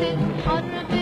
Hundred.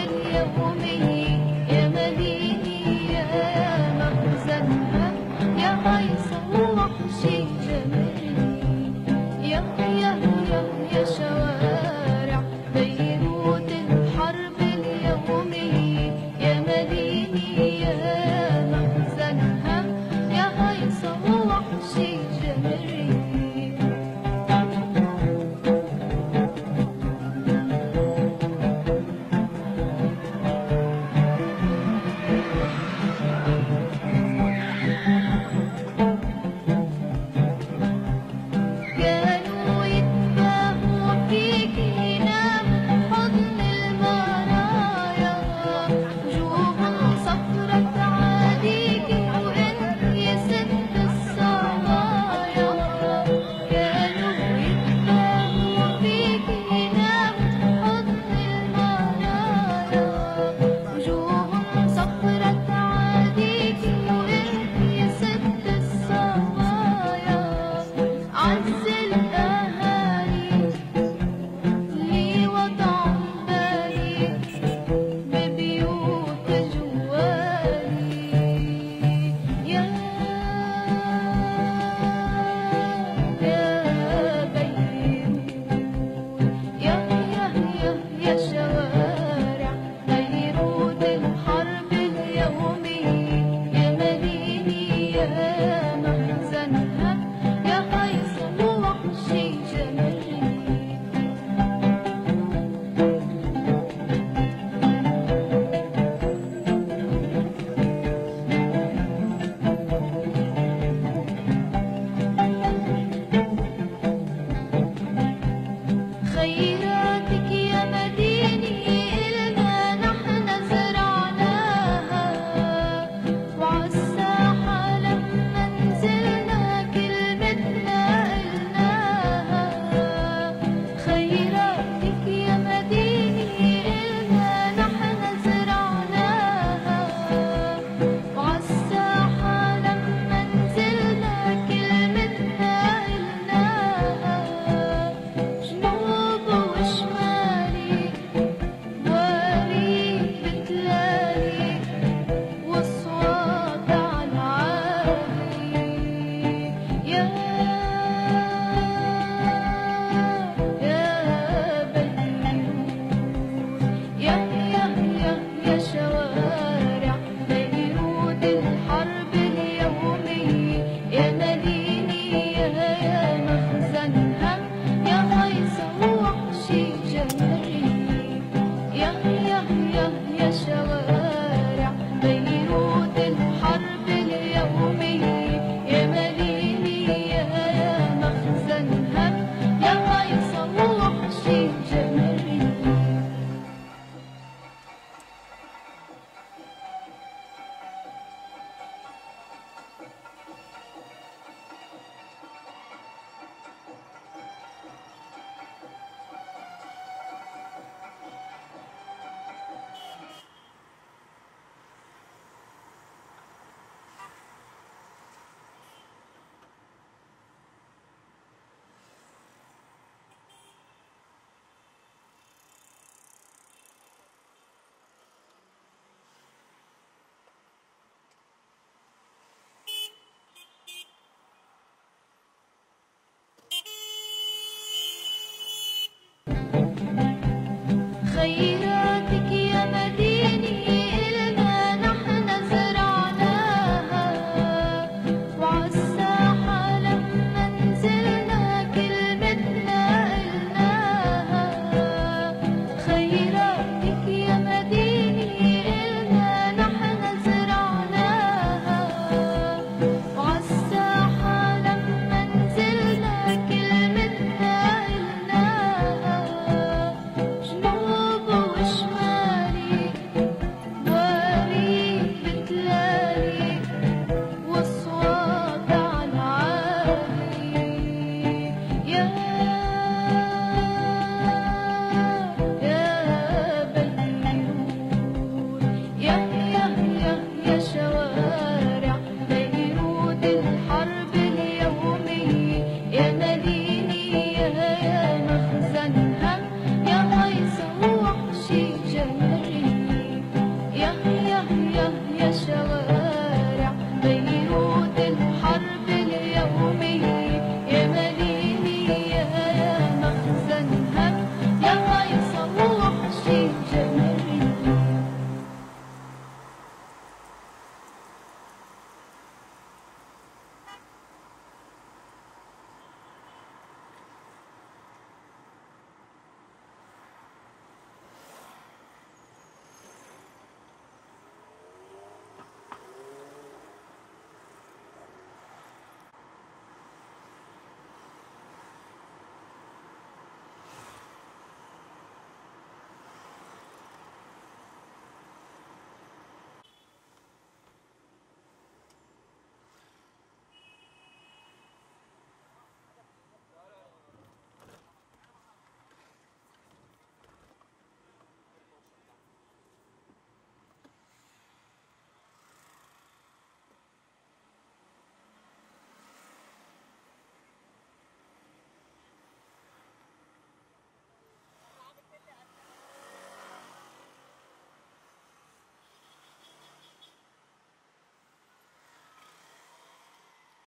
raiz.